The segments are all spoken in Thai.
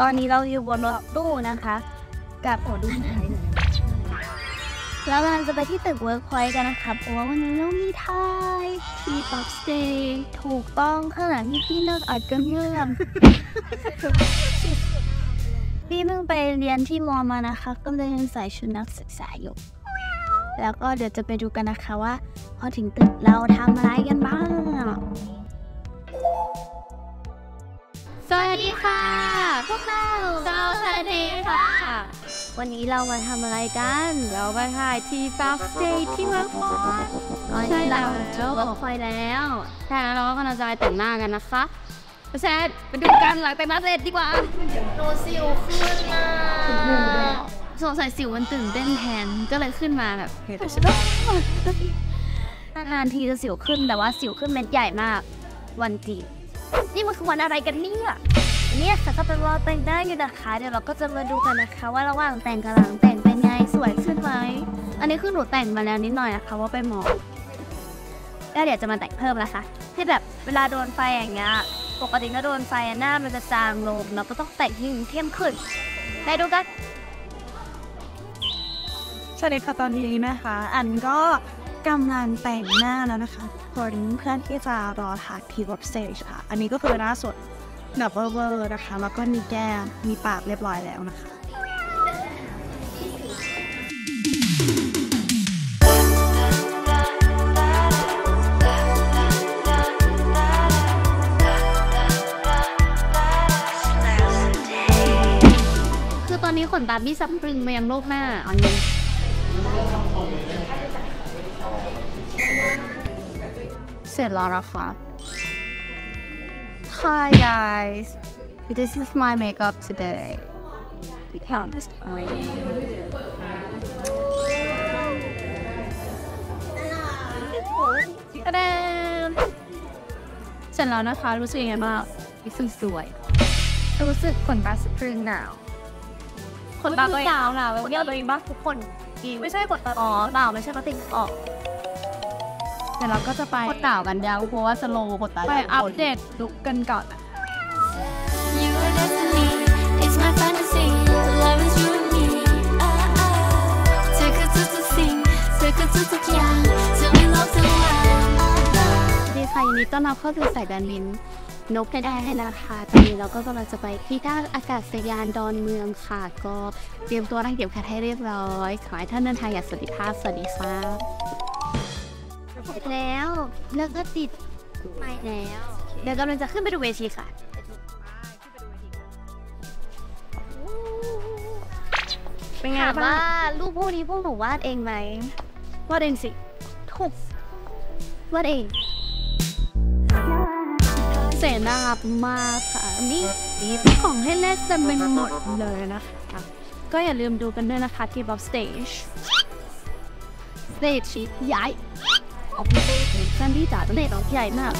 ตอนนี้เราอยู่บนรถตู้นะคะ กับโอดูไทยแล้วเราจะไปที่ตึกเวิร์กพอยต์กันนะคะเพราะว่าวันนี้เรามีทายที่ปักสเตย์ถูกต้องข้างหลังที่พี่เลิกอัดกันเยื่อมพี่เพิ่งไปเรียนที่มอมานะคะ ก็เลยยังใส่ชุดนักศึกษาอยู่แล้วก็เดี๋ยวจะไปดูกันนะคะว่า พอถึงตึกเราทำอะไรกันบ้าง วัสดีค่ะ พวกเราสวัสดีค่ะ วันนี้เรามาทำอะไรกัน เรามาถ่าย T-POP STAGE ที่เวิร์กพอยต์ใช่แล้วเวิร์กพอยต์แล้วใช่แล้วเราก็กำลังจะไปแต่งหน้ากันนะคะเพราะฉะนั้นไปดูกันหลังแต่งหน้าเสร็จดีกว่าหนูสิวขึ้นมาสงสัยสิวมันตื่นเต้นแทนก็เลยขึ้นมาแบบเห็นนานๆทีจะสิวขึ้นแต่ว่าสิวขึ้นเม็ดใหญ่มาก วันจี นี่มันคือวันอะไรกันเนี่ยเนี่ยค่ะก็เป็นรอแต่งได้อยู่นะคะ เดี๋ยวเราก็จะมาดูกันนะคะ ว่าระหว่างแต่งกับหลังแต่งเป็นไงสวยขึ้นไหมอันนี้คือหนูแต่งมาแล้วนิดหน่อยนะคะว่าไปหมอแล้วเดี๋ยวจะมาแต่งเพิ่มนะคะที่แบบเวลาโดนไฟอย่างเงี้ยปกติก็โดนไฟหน้ามันจะจางลงเราก็ต้องแต่งให้เข้มขึ้นได้ดูกันสวัสดีค่ะตอนนี้นะคะ อันก็ กำลังแต่งหน้าแล้วนะคะคนเพื่อนที่จะรอถ่ายทีวอปสเตจค่ะ อันนี้ก็คือหน้าสดแบเบิลเวอร์นะคะ แล้วก็มีแก้ม มีปากเรียบร้อยแล้วนะคะคือตอนนี้ขนตาพี่ซับปรึงมายังโลกหน้าอันนี้ เสร็จแล้วนะคะ Hi guys this is my makeup today because I กระเด็นเสร็จแล้วนะคะ รู้สึกยังไงบ้างรู้สึกสวยรู้สึกขนตาสะพรึงหนาวคนตาตัวเองหนาวหนาวแบบเรียกตัวเองบ้างทุกคน ไม่ใช่กดตาอ๋อหนาวไม่ใช่ปติงออก เดี๋ยวเราก็จะไปกดหนาวกันยาวเพราะว่าสโลว์กดตาไปอัปเดตลุกกันก่อน You are destiny it's my fantasy love is you and me เธอคือทุกๆสิ่งเธอคือทุกๆอย่างเธอไม่ลบทั้งวันสวัสดีค่ะยินดีต้อนรับเข้าสู่สายการบินนกกระได้นะคะตอนนี้เราก็กำลังจะไปที่ท่าอากาศยานดอนเมืองค่ะ ก็เตรียมตัวรังเก็บขัดให้เรียบร้อย ขอให้ท่านเดินทางอย่างสวัสดิภาพสวัสดีค่ะเสร็จ แล้วแล้วก็ติดไปแล้ว เดี๋ยวกำลังจะขึ้นไปดูเวทีค่ะเป็นไงถามบ้าว่าง รูปพวกนี้พวกหนูวาดเองไหมวาดเองสิถูกวาดเองเสนาบมากค่ะนี่ของให้เล่นเต็มไปหมดเลยนะคะก็อย่าลืมดูกันด้วยนะคะที่ Bob Stage Stage ใหญ่เอาไปแซนดี้จ๋าตัวเด็กใหญ่มาก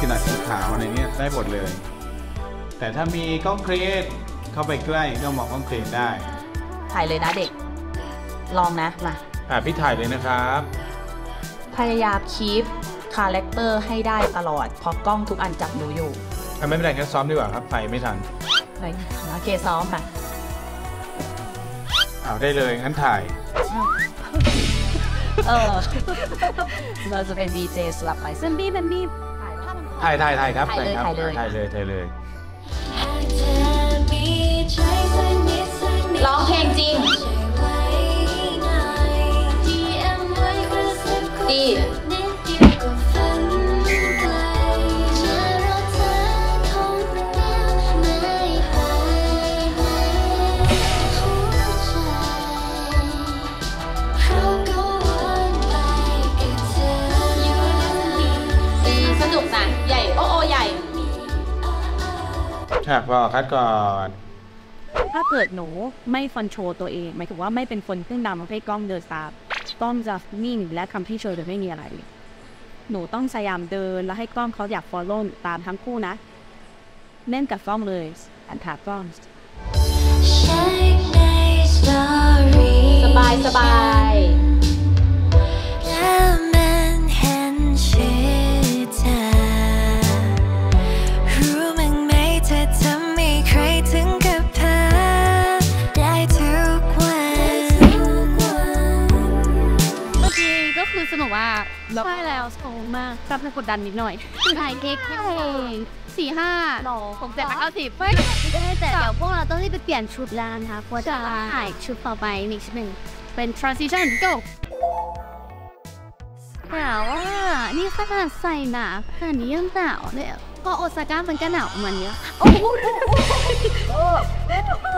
ขนาดสีขาวอะไรเนี้ยได้หมดเลย แต่ถ้ามีกล้องเครดเข้าไปใกล้ก็มองกล้องเครดได้ ถ่ายเลยนะเด็ก ลองนะมาอ่าพี่ถ่ายเลยนะครับ พยายามคีปคาแรคเตอร์ให้ได้ตลอด เพราะกล้องทุกอันจับหนูอยู่อะไม่เป็นไรงั้นซ้อมดีกว่าครับไฟไม่ทันอะไรโอเคซ้อมค่ะ เอาได้เลยงั้นถ่าย เออ เราจะเป็น VJ สลับไปเซนบี้เป็นบี้ถ่ายถ่ายถ่ายครับถ่ายเลยครับถ่ายเลยถ่ายเลยถ่ายเลยหากเธอมีใจสักนิดสักนิดร้องเพลงจริงช่ ฉากพอคัดก่อน ถ้าเกิดหนูไม่คอนโทรลตัวเองหมายถึงว่าไม่เป็นคนเครื่องดำให้กล้องเดินตามกล้องจะนิ่งและคำที่โชว์จะไม่มีอะไร หนูต้องพยายามเดินแล้วให้กล้องเขาอยาก follow หนูตามทั้งคู่นะเล่นกับกล้องเลยอันถากล้อง Shake ใน story สบายสบาย ช่แล้วโซมากกลับมากดดันนิดหน่อยถ่ายเค้กให้สี่ห้าหรอ หกเจ็ดแปดเก้าสิบไม่ ได้แต่เดี๋ยวพวกเราต้องรีบไปเปลี่ยนชุดแล้วนะคะเพราะจะถ่ายชุดต่อไปนี่ชุดหนึ่งเป็น transition go แต่ว่านี่ขนาดใส่หนาขนาดนี้ยังหนาวเลยอะก็โอซาก้ามันก็หนาวเหมือนเนี้ยแล้วก็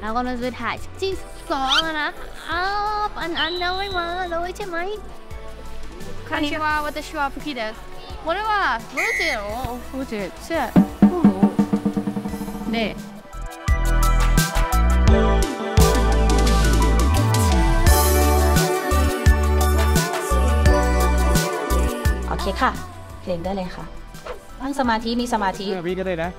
เราจะถ่ายที่สองแล้วนะอ้าวอันอันยังไม่มาเลยใช่ไหมคันนี้ว่าว่าจะชัวร์พี่เดส我的话，不是这种，พูดเจอเชื่อโอ้โหเน่ โอเคค่ะ เพลงได้เลยค่ะตั้งสมาธิมีสมาธิ พี่ก็ได้นะ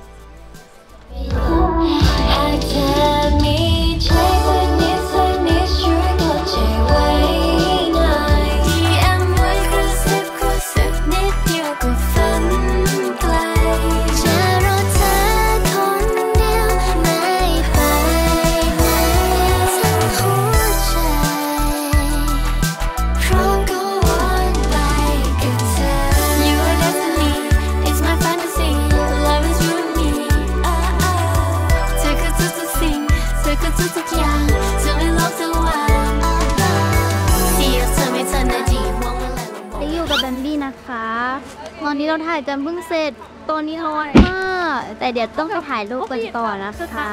อนนี้เราถ่ายกันเพิ่งเสร็จ ตอนนี้ร้อนมากแต่เดี๋ยวต้องไปถ่ายรูปกันต่อนะคะ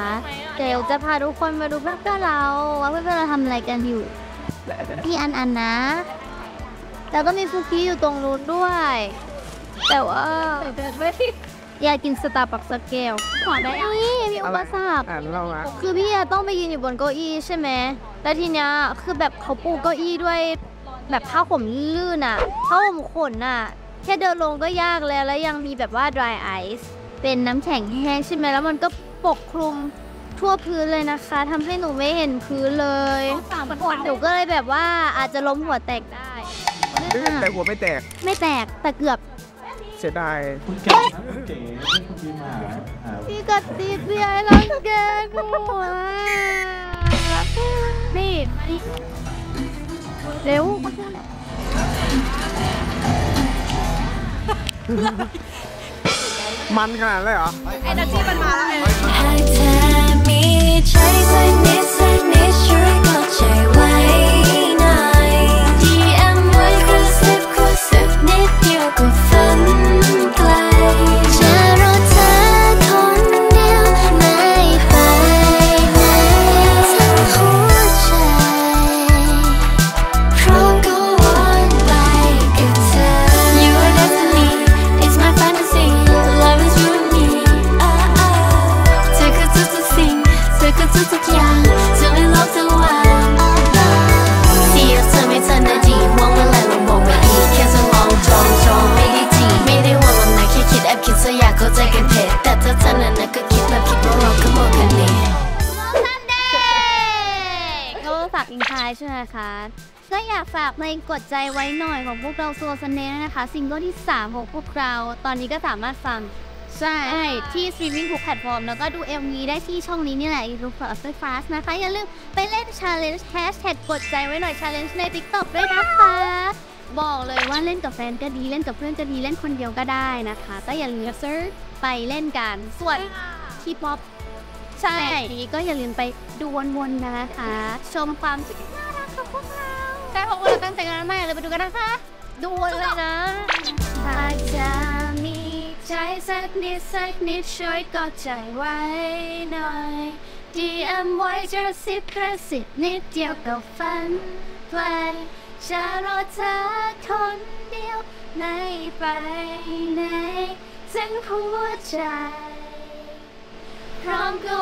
เดี๋ยวจะพาทุกคนมาดูเพื่อนๆเรา ว่าเพื่อนๆเราทำอะไรกันอยู่พี่อันอันนะ แล้วก็มีฟุกี้อยู่ตรงนู้นด้วย แต่ว่าอยากกินสตาร์บัคสักแก้วขอได้ไหมมีอุปสรรคอ่านเราอะคือพี่อะต้องไปยืนอยู่บนเก้าอี้ใช่ไหมแล้วทีเนี้ยคือแบบเขาปูเก้าอี้ด้วย แบบผ้าห่มลื่นอะผ้าห่มขนอะ แค่เดินลงก็ยากแล้ว แล้วยังมีแบบว่า dry ice เป็นน้ำแข็งแห้งใช่ไหมแล้วมันก็ปกคลุมทั่วพื้นเลยนะคะทำให้หนูไม่เห็นพื้นเลยหนูก็เลยแบบว่าอาจจะล้มหัวแตกได้แต่หัวไม่แตก ไม่แตกแต่เกือบเสียดายคุณเก๋นะคุณเก๋คุณพี่มาหาพี่กติดเสียรังแกกูอะนี่มาดิเร็ว มันขนาดนั้นเลยเหรอหากเธอมีใจสักนิดากอิงทายใช่ไหมคะก็อยากฝากเพลงกดใจไว้หน่อยของพวกเรา Slow Sundae นะคะ ซิงเกิลที่ 3 ของพวกเรา ตอนนี้ก็สามารถฟัง ใช่ ที่สตรีมมิ่งทุกแพลตฟอร์ม แล้วก็ดู MV ได้ที่ช่องนี้นี่แหละ YouTube for After Fast นะคะ อย่าลืมไปเล่น Challenge Hashtag กดใจไว้หน่อย Challenge ใน TikTok ด้วยนะคะบอกเลยว่าเล่นกับแฟนก็ดีเล่นกับเพื่อนก็ดีเล่นคนเดียวก็ได้นะคะก็อย่าลืม search ไปเล่นกันส่วน T-POPใช่นี้ก็อย่าลืมไปดูวนๆนะคะ ชมความ เราใช่เพราะว่าเราตั้งใจกันมากเลยไปดูกันนะคะดูเลยนะถ้าจะมีใจสักนิดสักนิดช่วยกอดใจไว้หน่อย DM ไว้จะสิบกระสิบนิดเดียวกับฝันไกลจะรอเธอคนเดียวไม่ไปไหนทั้งหัวใจ พร้อมก็